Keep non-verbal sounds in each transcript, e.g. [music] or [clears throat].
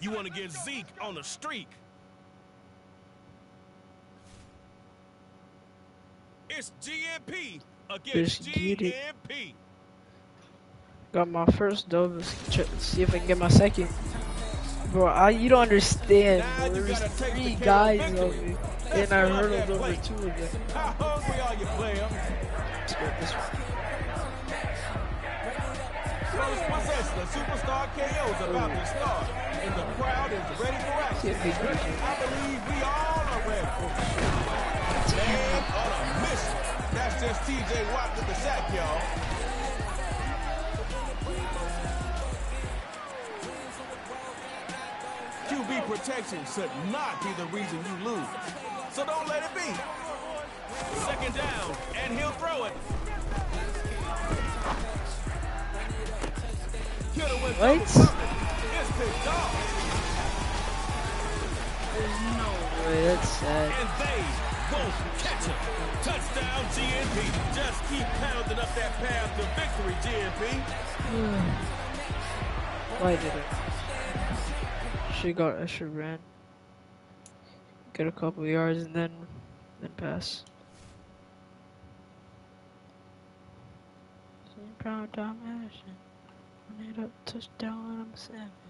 You want to get Zeke on the streak. It's GNP against. GNP. Got my first dub. See if I can get my second. Bro, I, you don't understand. Bro. There's three guys on me, and I hurdled over two of them. How hungry are you, player? Let's go this one. First possession, the superstar KO is about to start, and the crowd is ready for action. See if we can get I believe we all are ready. Man on a mission. That's just TJ Watt with the sack, y'all. QB protection should not be the reason you lose. So don't let it be. Second down, and he'll throw it. What? There's no way. That's sad. and they won't catch him. Touchdown, GNP. Just keep pounding up that path to victory, GNP. Why did it? She got. I should ran. Get a couple yards and then, then pass. Proud domination. Made up touchdown. I'm savage.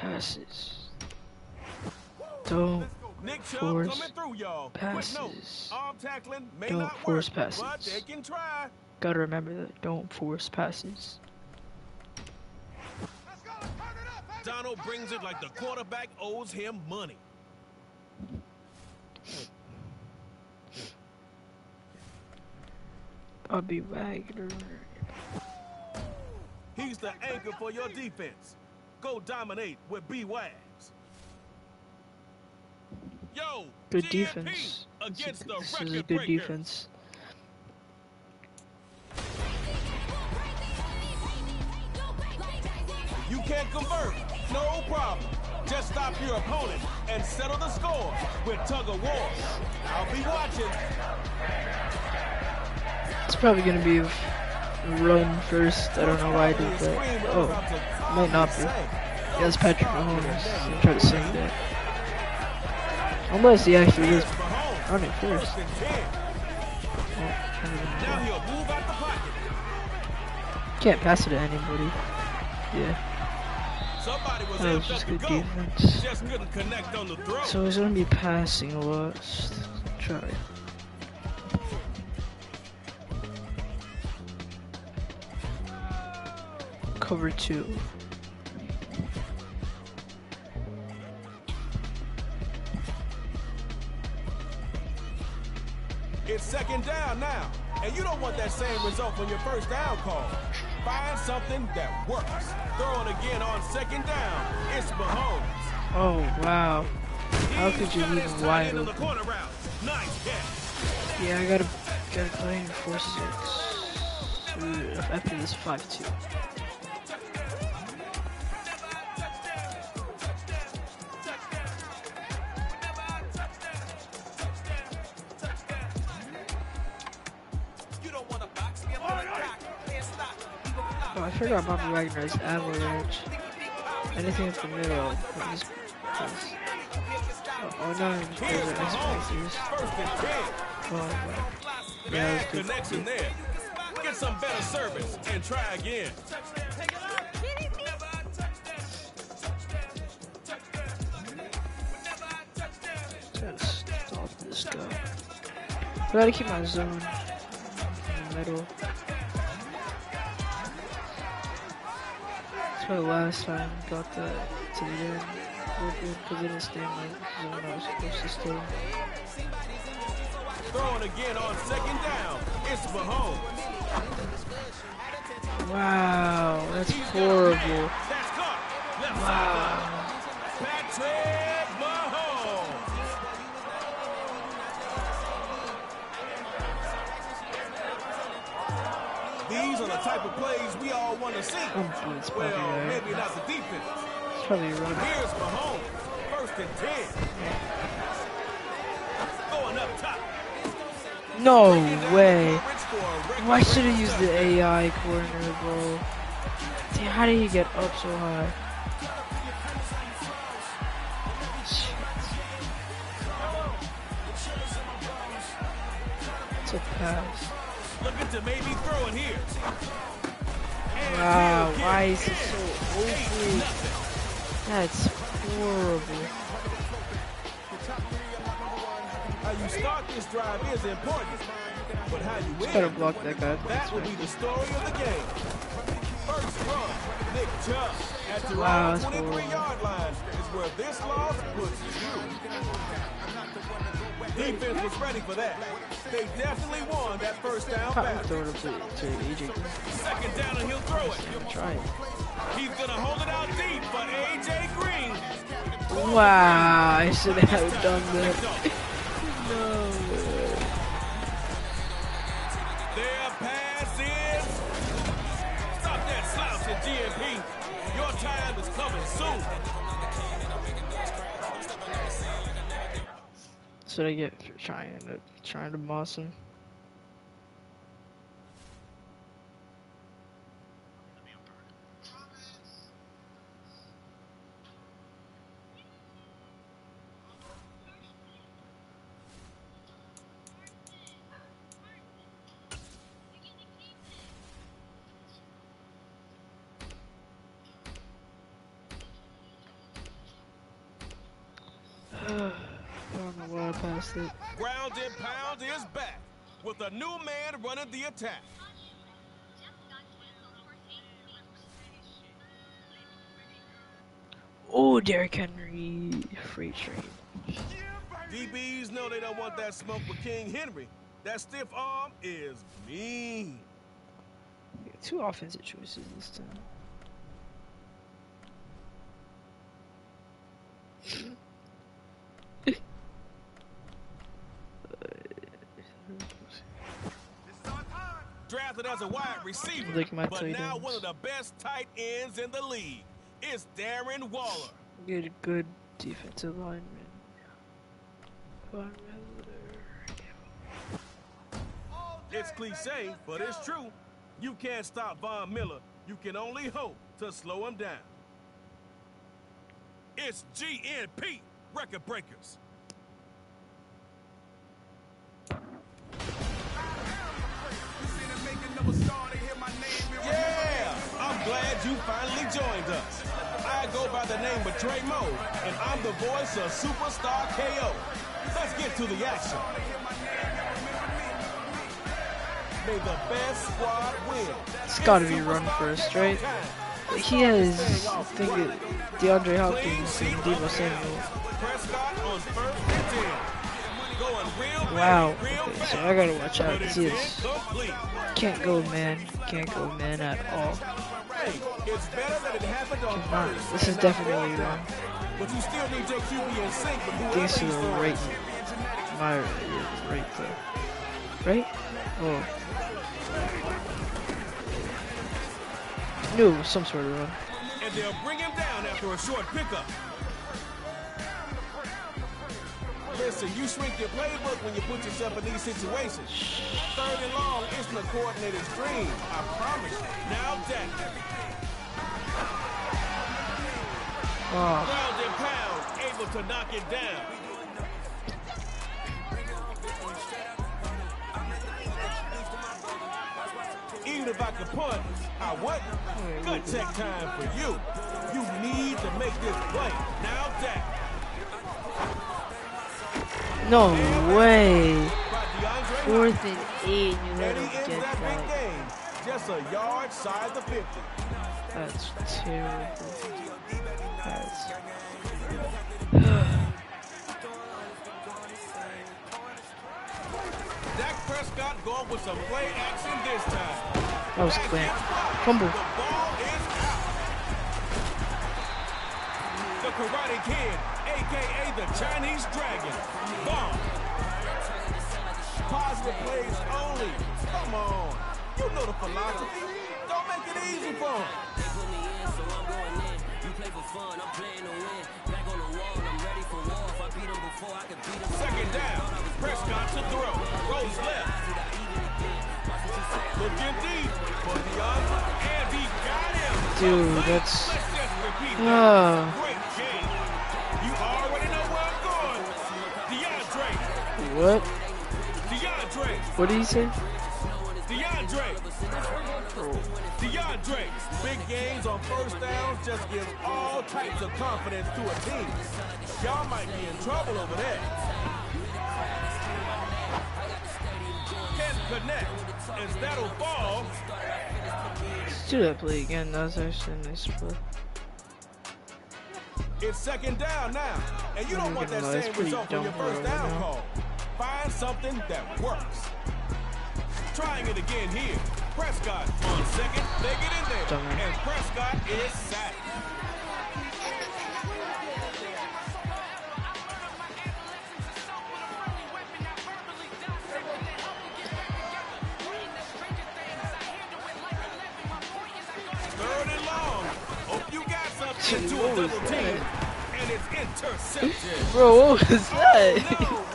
passes. Don't Nick Force coming through, y'all. Quick note. passes. Arm tackling may Don't not force work, passes. but they can try. gotta remember that. Don't force passes. Donald brings it like the quarterback owes him money. Bobby Wagner. He's the anchor for your defense. Go dominate with B Wags. Yo, Good GNP defense. This is against a- the This is a good breaker. defense. You can't convert, no problem. Just stop your opponent and settle the score with tug of war. I'll be watching. It's probably gonna be run first. I don't know why I did that. Oh, might not be. Yeah, that's Patrick Mahomes. I'm trying to sing that. Unless he actually is running first. first and 10. I don't even Now know. he'll move out the pocket. Can't pass it to anybody. Yeah, that was just good defense. Just couldn't connect on the throw. So he's gonna be passing a lot. Try. Cover two. It's second down now, and you don't want that same result from your first down call. Find something that works. Throw it again on second down. It's Mahomes. Oh wow. How could you got leave his him tight wide on open? Nice. Yeah, I gotta gotta play in four six. Uh, After this five two. Oh, I forgot Bobby Wagner's avalanche. Anything in the middle. Just, just, oh, oh no, First and ten. Oh, wow. Yeah, Bad connection there. Get some better service and try again. Gotta stop this guy. I gotta keep my zone in the middle. Why last time got that to the end. Because I didn't stay in my zone I was supposed to stay. Throwing again on second down. It's Mahomes. Wow, that's He's got a horrible. Wow. Type of plays we all want to see. Oh, Well, right. maybe not the defense. It's probably right. Here's Mahomes. First and 10. Going up top. No Breaking down the way. coverage for a regular Why should have used the. AI corner, bro? Damn, how did he get up so high? Shit. It's a pass. Looking to maybe throw it here. And Wow, why it. is he so nothing. That's horrible. How you start this drive is important, but how you Just gotta block that guy. that will be the story of the game. First run, Nick Chubb at the Wow, 23 horrible. yard line is where this loss puts you. Defense was ready for that. They definitely won that first down Probably battle. throw it up to, to AJ. Second down and he'll throw it. Try it. He's gonna hold it out deep for AJ Green. Wow, I should have done that. So I get for trying to trying to boss him. I don't know why I passed it. Ground and pound is back with a new man running the attack. Oh, Derrick Henry, free trade. DBs know they don't want that smoke with King Henry. That stiff arm is mean. Two offensive choices this time. Drafted as a wide receiver, my but now ends. one of the best tight ends in the league. is Darren Waller. Good, good defensive lineman. Von Miller. It's cliche, but it's true. You can't stop Von Miller. You can only hope to slow him down. It's GNP Record Breakers. Name of Trey Mo, and I'm the voice of Superstar KO. Let's get to the action. May the best squad win. It's gotta be run first, right? He has, I think, it, DeAndre Hopkins and Deebo Samuel. Prescott on first and ten. Wow. Okay, so. I gotta watch out. But it's He is can't go man, can't go man at all. It's better that it happened on on, this is definitely wrong. But you still need your QB in sync with whoever This is he's the right, my right there, right? Oh, no, some sort of run. And they'll bring him down after a short pickup. Listen, you shrink your playbook when you put yourself in these situations. Third and long isn't a coordinator's dream. I promise. Now Dak. Oh, Ground and pound, able to knock it down. Even if I could punt, I wouldn't. Good tech time for you. You need to make this play. Now Dak. no way! Fourth and eight, you let him get that big game. Just a yard side of the 50. That's terrible. Prescott going with some play action this time. That was Pass clean. gets blocked. Fumble. The ball is out. The The Karate Kid, a.k.a. the Chinese Dragon. Bomb. Positive plays only. Come on. You know the philosophy. Don't make it easy for him. They put me in, so I'm going in. You play for fun, I'm playing to win. Second down. Prescott to throw. Rolls left. Looking deep for and he got him. Dude, that's. Let's just repeat that. Ah. Great game. You already know where I'm going. DeAndre. What? DeAndre. What did he say? On first downs just give all types of confidence to a team. Y'all might be in trouble over there. Can't connect. Ball, Let's do that play again. That was actually a nice play. it's second down now. And you don't want that lie, same result on your first down call. Find something that works. Trying it again here. Prescott on second. They get in there. Dumbass. And Prescott is sacked. Third and long. Hope you got something to a double team. And it's intercepted. Bro, what was Oh, that? no,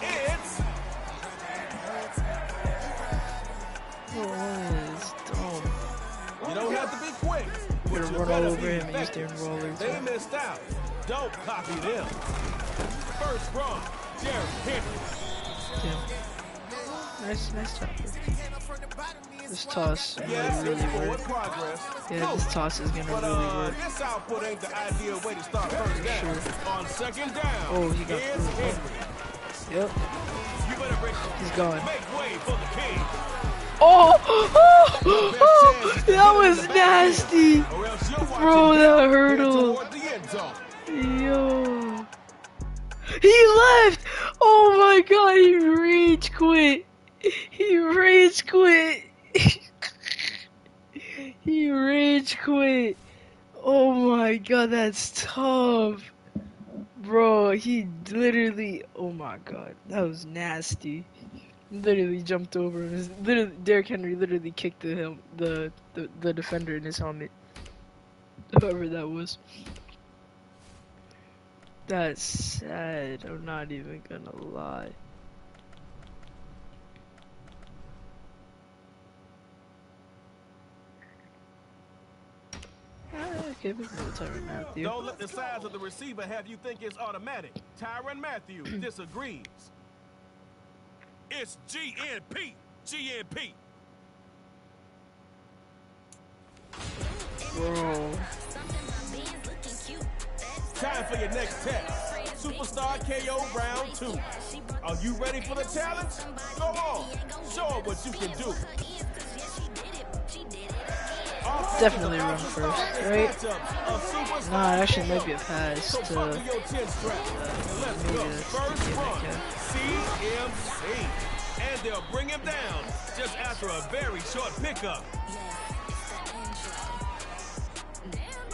over be him and use effective. their rollers. They missed out. Don't copy them. First run, Derrick Henry. Yeah. Nice, nice job. This toss is Yes, gonna really forward work. progress. Yeah, this toss is gonna But really uh, work. this output ain't the ideal way to start first down. On second down, Oh, he got here's through. Henry. Yep, You better break. he's gone. Make way for the king. Oh, [gasps] oh, oh, that was nasty. Bro, that hurdle. Yo. He left! Oh my god, he rage quit. He rage quit. he rage quit. Oh my god, that's tough. Bro, he literally, oh my god, that was nasty. Literally jumped over him. Literally, Derrick Henry literally kicked the, hel- the the the defender in his helmet. Whoever that was. That's sad. I'm not even gonna lie. Ah, Okay, we can go with Mathieu. Don't let the size of the receiver have you think it's automatic. Tyrann Mathieu [clears throat] disagrees. It's GNP. GNP. Bro. Time for your next test. Superstar KO round two. Are you ready for the challenge? Go on. Show 'em what you can do. Definitely run first, right? Nah, it actually might be a pass to. Let's maybe. CMC. And they'll bring him down just after a very short pickup.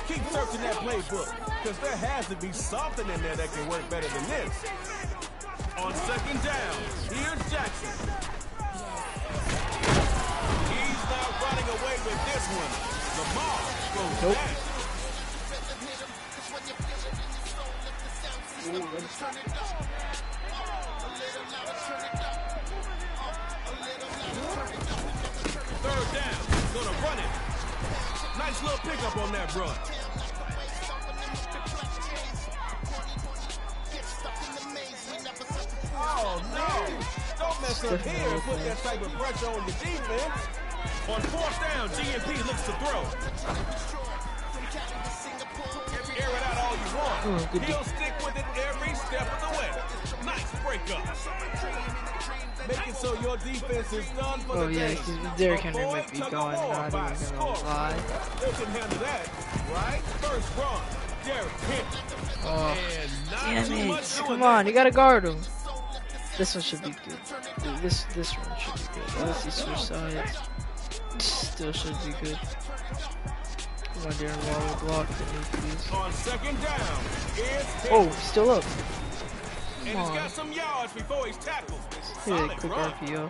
Keep searching that playbook, because there has to be something in there that can work better than this. On second down, here's Jackson. Running away with this one. Lamar goes Nope. back. Third down, gonna run it. Nice little pickup on that run. Oh no! Don't mess up here and put that type of pressure on your defense. On fourth down, GNP looks to throw. Air it out all you want. Oh, good He'll stick with it every step of the way. Nice breakup. Make it so your defense is done for Oh the yeah, day. 'cause Derrick Henry might be tug of gone. Not by even gonna lie. They can handle that, right? First run, Derrick Henry. Oh, damn it! doing Come that. on, you gotta guard him. This one should be good. This this one should be good. Unless he switch sides, still should be good. Come on, Darren Waller, block the knee, please. On second down, Oh, still up. and he's on. got some yards before he's tackled. Hit quick run. RPO.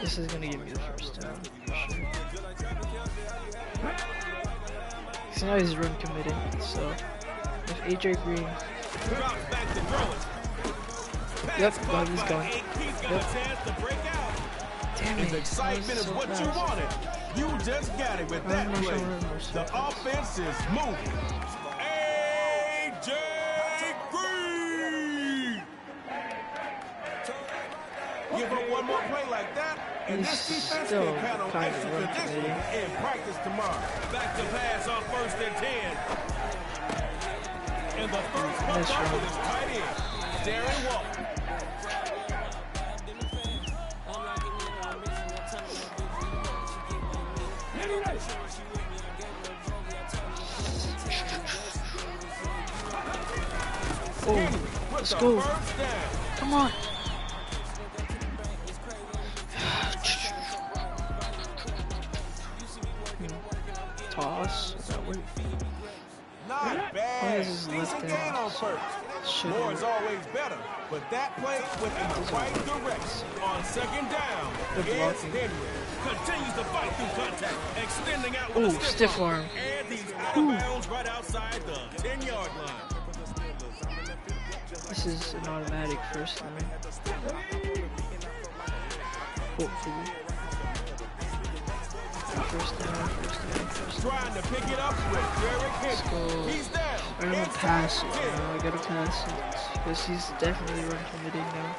This is gonna give me the first down. for Sure. So now he's run committed. So if AJ Green, Yep, no, he's gone. Yep. a chance to break out. damn it, the excitement is so what you wanted. You just got it with that play. motion. The offense is moving. AJ Green. Give up one more play like that, and He's this defense can count on extra conditioning in practice tomorrow. Back to pass on first and ten. And the first Nice hook up with his tight end, Darren Waller. Oh, let's go. Come on. [sighs] Toss. Does that work? Not bad. Decent gain on. Should More is always better, but that play went in the right direction. On second down, Good. Henry. Continues to fight through contact, extending out with Ooh, a stiff, stiff arm. And he's out of bounds right outside the 10-yard line. This is an automatic first line. Hopefully. First down, first down, first down. Trying to pick it up with Let's Henry. He's down. I'm gonna pass it. 10. now. I gotta pass it. Because he's definitely run committing now.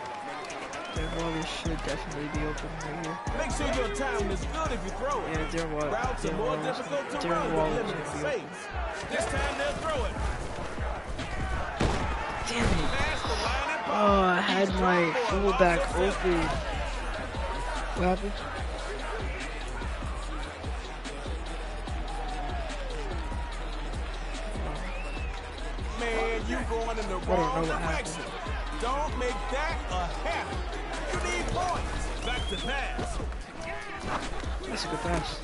Darren Waller should definitely be open right here. Make sure your timing is good if you throw it. Yeah, Darren Waller. Routes are Darren more Waller's, difficult to Darren run with Waller's limited gonna be open. space. This time they'll throw it. Damn it. Past the line and Oh, I had my fullback open. What happened? You going in the wrong direction. Don't make that a habit. You need points. Back to pass. That's a good pass.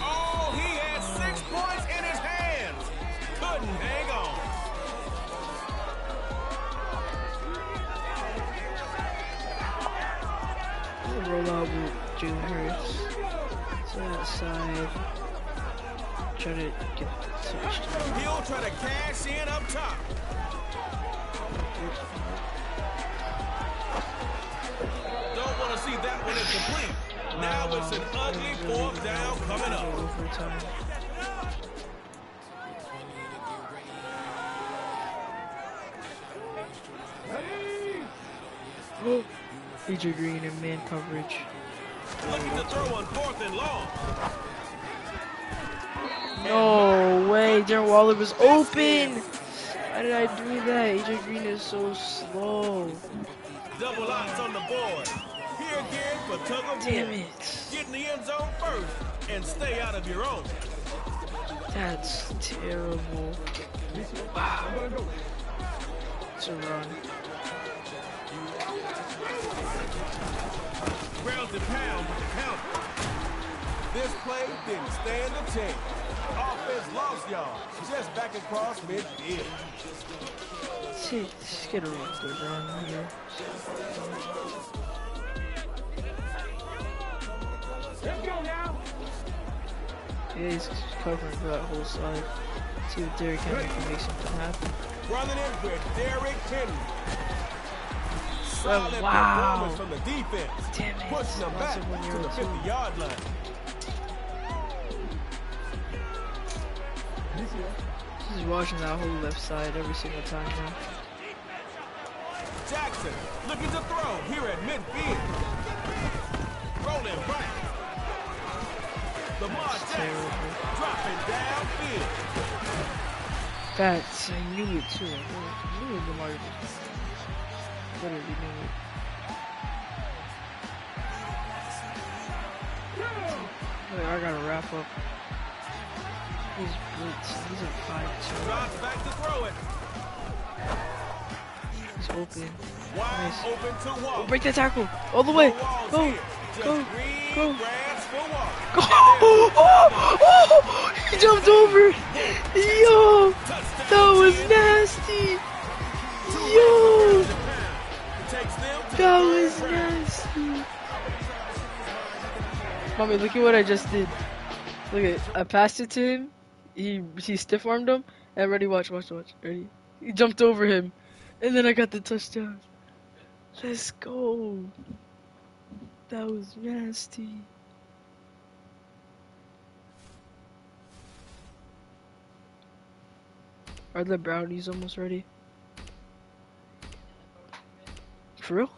Oh, he had six points in his hands. Couldn't hang on. Roll out with Jalen Hurts. To that side. Try to get touchdown. He'll try to cash in up top. Don't want to see that one incomplete. Now it's an ugly fourth down coming up. Overtime. Oh, AJ Green in man coverage. Looking to throw on fourth and long. No way, Darren Waller was open. Why did I do that? AJ Green is so slow. Double outs on the board. Here again for Tug of Damn it. Get in the end zone first and stay out of your own. That's terrible. Wow. It's a run. Ground and pound with the count. This play didn't stand a chance. Offense lost y'all. Just back across midfield. See, just get a real good run here. Yeah, he's covering for that whole side. See if Derrick Henry can make something happen. Running in with Derrick Henry. Oh, Solid wow. performance from the defense. Damn it. Pushing them Lots back of one to year the old too. 50 yard line. Watching that whole left side every single time now. Jackson looking to throw here at midfield. Rolling back. Lamar It's Jackson terrible. dropping downfield. That's, I knew it too. I knew it. I knew it Lamar literally knew it. I gotta wrap up. He's blitz. He's a five two. Drops back to throw it. He's open. Wide Nice. open to Oh, break that tackle all the way. Go. Go, go. water. Oh, [laughs] oh, oh, he jumped over. Yo, that was nasty. Yo, records to pound. It takes them to the that was nasty. Mommy, look at what I just did. Look at, I passed it to him. He he stiff armed him. And ready, watch, watch, watch. Ready? He jumped over him, and then I got the touchdown. Let's go. That was nasty. Are the brownies almost ready? For real?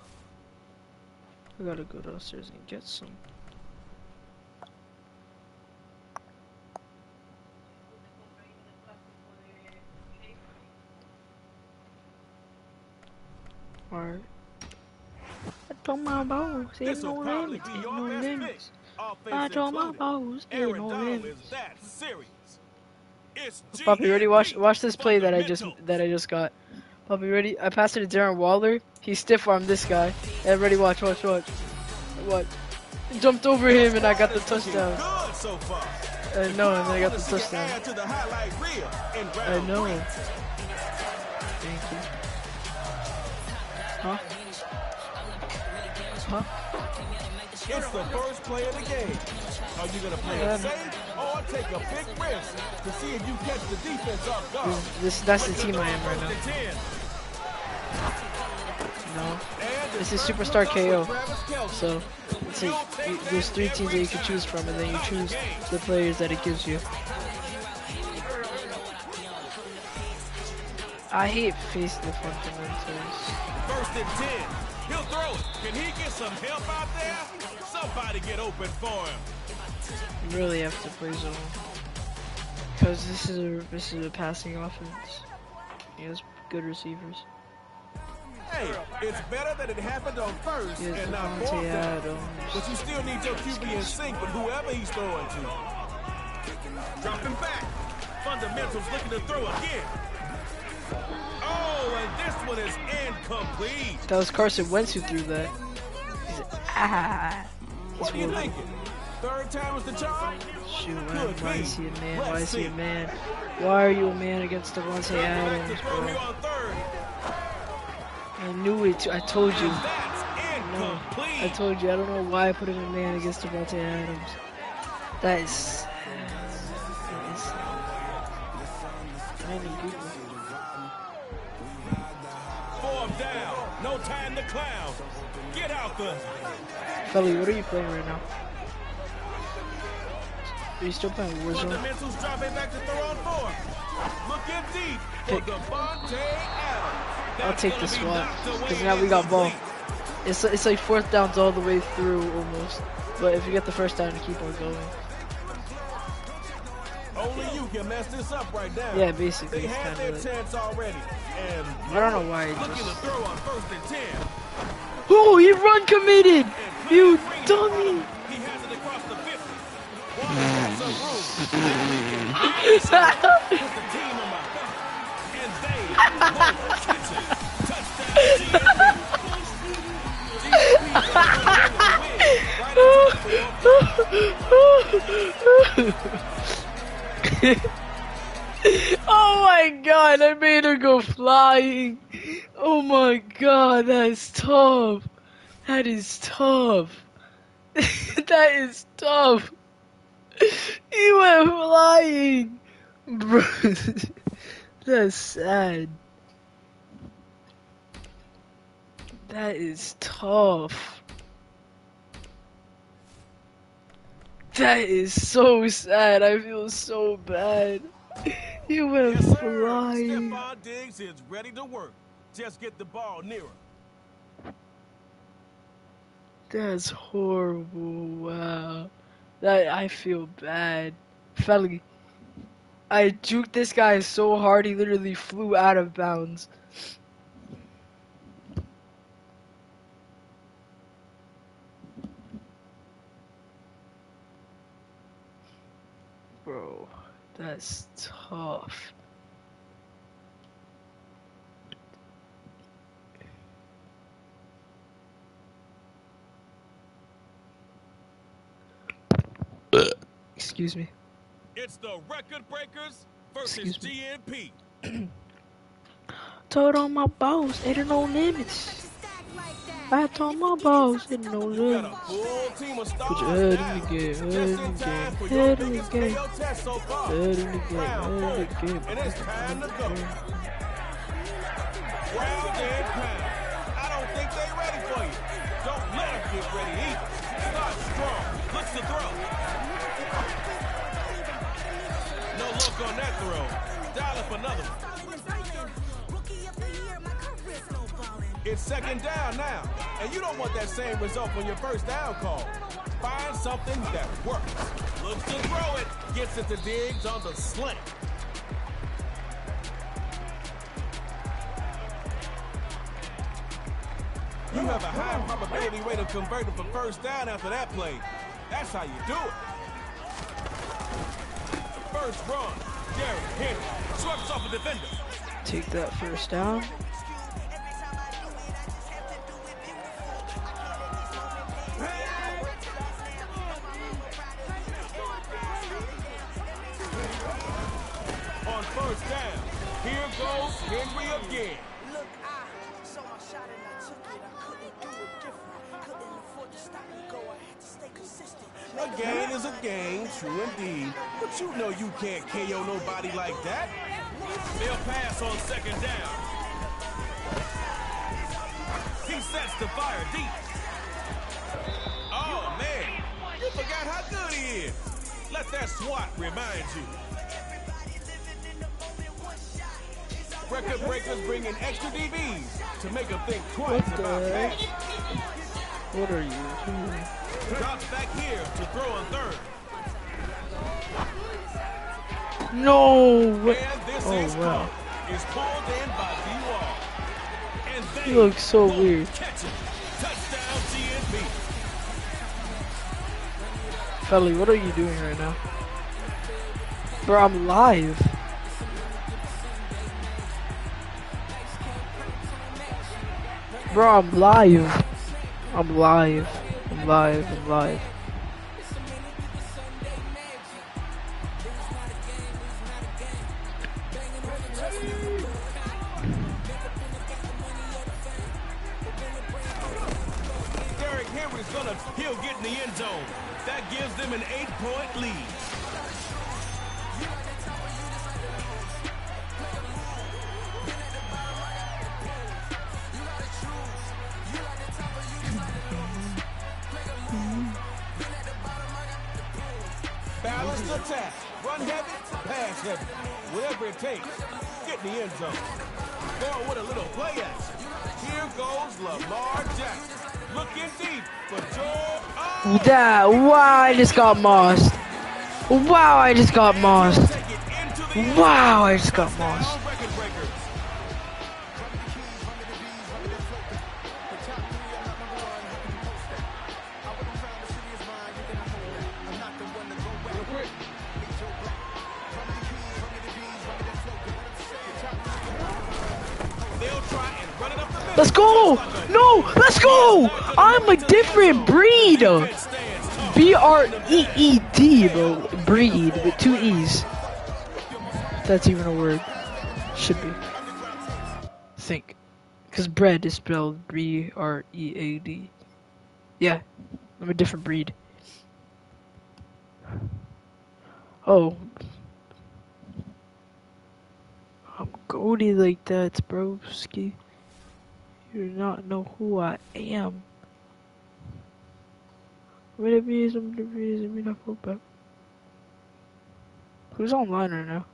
I gotta go downstairs and get some. Alright. I told my ain't This no limits, your no limits. I told my boss, ain't no limits. is that serious. It's Puppy, ready? Watch, watch this play that I just that I just got. Puppy, ready? I passed it to Darren Waller. He stiff armed this guy. And ready? Watch, watch, watch. What? Jumped over him and I got the Squad is looking touchdown. I know, and I got the touchdown. add to the highlight reel in I know. Thank you. Huh? Huh? It's the first play of the game. Are you gonna play it safe or take a big risk to see if you catch the defense off guard? This, this that's the team I am right now. No. This is Superstar KO. So, it's a, there's three teams that you can choose from, and then you choose the players that it gives you. I hate face the fundamentals. First and ten. He'll throw it. Can he get some help out there? Somebody get open for him. You really have to play zone. Cause this is a this is a passing offense. He has good receivers. Hey, it's better that it happened on first has and not fourth. But you still need your QB in sync with whoever he's throwing to. Dropping back. Fundamentals looking to throw again. Oh, and this one is incomplete. That was Carson Wentz who threw that. He's ah. What are you thinking? Third time was the charm? Shoot, Could why is he a man? Why is he a man? Why are you a man against Davante Adams, bro? I knew it. I told you. No. I told you. I don't know why I put him a man against Davante Adams. That is. That is. I ain't clown. Get out the. Felly, what are you playing right now? Are you still playing Warzone? Fundamentals dropping back to throw on four. Looking deep for Pick. Davante Adams. I'll take gonna the be swat knocked away because now we got ball. It's it's like fourth downs all the way through almost. But if you get the first down, you keep on going. Only you can mess this up right now. Yeah, basically, They had their like- chance already. And I don't know why. Looking to just. throw on first and ten. Oh, he run committed! You dummy! He has it across the 50. Wallace has some room. Put the team on my back. And they won't catch it. Touchdown, oh my god, I made her go flying. Oh my god, that's tough. That is tough. that is tough. He went flying. Bro, [laughs] that's sad. That is tough. That is so sad. I feel so bad. [laughs] You went Yes, sir. flying. Stefon Diggs is ready to work. Just get the ball nearer. That's horrible. Wow. That I feel bad. Felly. I juked this guy so hard he literally flew out of bounds. Bro, that's tough. Excuse me. It's the Record Breakers versus Excuse me. GNP. [clears throat] Told on my balls, ain't no limits. I told my balls, ain't no limits. full team of stars Put your head in the game, head in in the game, head in the game. KO test so far. Head in the game, head in the game. and it's time to go. Ground and pound. I don't think they ready for you. Don't let them get ready either. Start strong. Looks to throw. On that throw. Dial up another. It's second down now, and you don't want that same result on your first down call. Find something that works. Looks to throw it. Gets it to Diggs on the slant. You have a high probability rate of converting for first down after that play. That's how you do it. Run. Derrick Henry swept off a defender. Take that first down. On first down. Here goes Henry again. True indeed. But you know you can't KO nobody like that. They'll pass on second down. He sets the fire deep. Oh, man. You forgot how good he is. Let that SWAT remind you. Record breakers bring in extra DBs to make them think twice What about heck? that. What are you doing? Drops back here to throw on third. No way. This Oh, is wow. caught. Is pulled in by D-Wall. And they He looks so weird. Catch it. Touchdown GNP. Felly, what are you doing right now? Bro, I'm live. Bro, I'm live. I'm live. I'm live. I'm live. With a little play action. Here goes Lamar Jackson. Looking deep for Joe. Oh! That, wow, I just got mossed. Wow, I just got mossed. Take it into the end Wow, I just got mossed. Let's go! No, let's go! I'm a different breed. Defense stands. B R E E D, bro. Breed with two E's. That's even a word. Should be. Think. Because bread is spelled B R E A D. Yeah, I'm a different breed. Oh. I'm goaty like that, broski. You do not know who I am. I'm. Who's online right now?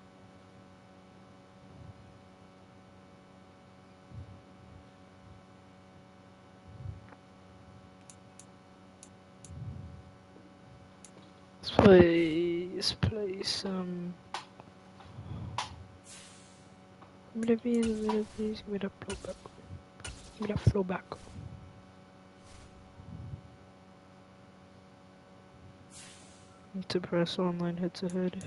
Let's play. Let's play some. Beans, um, give me the beans, give me the flow back. Give me the flow back. Need to press online head to head.